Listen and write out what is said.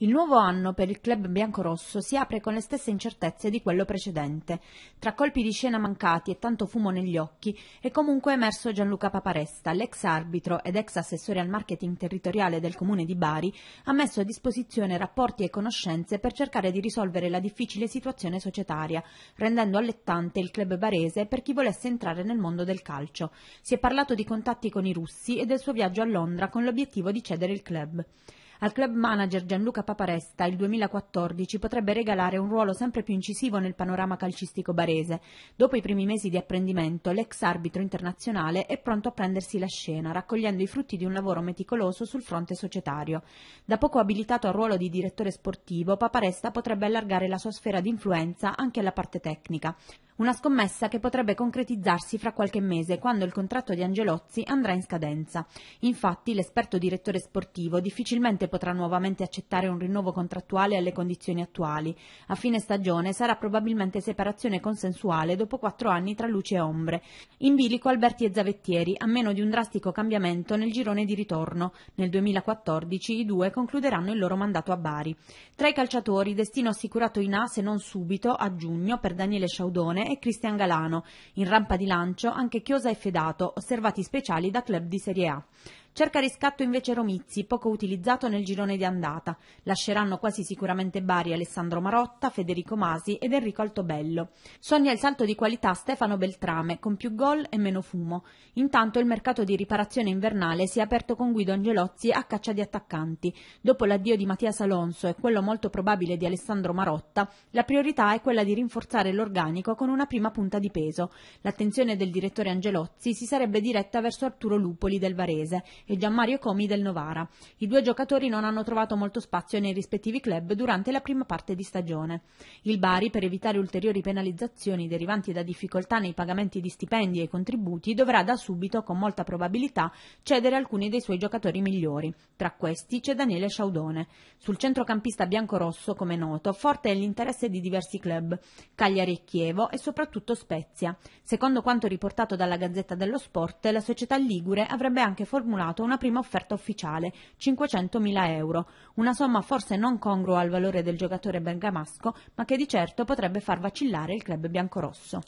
Il nuovo anno per il club biancorosso si apre con le stesse incertezze di quello precedente. Tra colpi di scena mancati e tanto fumo negli occhi è comunque emerso Gianluca Paparesta, l'ex arbitro ed ex assessore al marketing territoriale del comune di Bari, ha messo a disposizione rapporti e conoscenze per cercare di risolvere la difficile situazione societaria, rendendo allettante il club barese per chi volesse entrare nel mondo del calcio. Si è parlato di contatti con i russi e del suo viaggio a Londra con l'obiettivo di cedere il club. Al club manager Gianluca Paparesta il 2014 potrebbe regalare un ruolo sempre più incisivo nel panorama calcistico barese. Dopo i primi mesi di apprendimento, l'ex arbitro internazionale è pronto a prendersi la scena, raccogliendo i frutti di un lavoro meticoloso sul fronte societario. Da poco abilitato al ruolo di direttore sportivo, Paparesta potrebbe allargare la sua sfera di influenza anche alla parte tecnica. Una scommessa che potrebbe concretizzarsi fra qualche mese, quando il contratto di Angelozzi andrà in scadenza. Infatti, l'esperto direttore sportivo difficilmente potrà nuovamente accettare un rinnovo contrattuale alle condizioni attuali. A fine stagione sarà probabilmente separazione consensuale dopo quattro anni tra luce e ombre. In bilico Alberti e Zavettieri, a meno di un drastico cambiamento nel girone di ritorno. Nel 2014 i due concluderanno il loro mandato a Bari. Tra i calciatori, destino assicurato in A se non subito, a giugno, per Daniele Sciaudone e Cristian Galano. In rampa di lancio anche Chiosa e Fedato, osservati speciali da club di Serie A. Cerca riscatto invece Romizzi, poco utilizzato nel girone di andata. Lasceranno quasi sicuramente Bari Alessandro Marotta, Federico Masi ed Enrico Altobello. Sogna il salto di qualità Stefano Beltrame, con più gol e meno fumo. Intanto il mercato di riparazione invernale si è aperto con Guido Angelozzi a caccia di attaccanti. Dopo l'addio di Mattias Alonso e quello molto probabile di Alessandro Marotta, la priorità è quella di rinforzare l'organico con una prima punta di peso. L'attenzione del direttore Angelozzi si sarebbe diretta verso Arturo Lupoli del Varese e Gianmario Comi del Novara. I due giocatori non hanno trovato molto spazio nei rispettivi club durante la prima parte di stagione. Il Bari, per evitare ulteriori penalizzazioni derivanti da difficoltà nei pagamenti di stipendi e contributi, dovrà da subito, con molta probabilità, cedere alcuni dei suoi giocatori migliori. Tra questi c'è Daniele Sciaudone. Sul centrocampista biancorosso, come noto, forte è l'interesse di diversi club, Cagliari e Chievo e soprattutto Spezia. Secondo quanto riportato dalla Gazzetta dello Sport, la società Ligure avrebbe anche formulato fatto una prima offerta ufficiale, 500.000 euro, una somma forse non congrua al valore del giocatore bergamasco, ma che di certo potrebbe far vacillare il club biancorosso.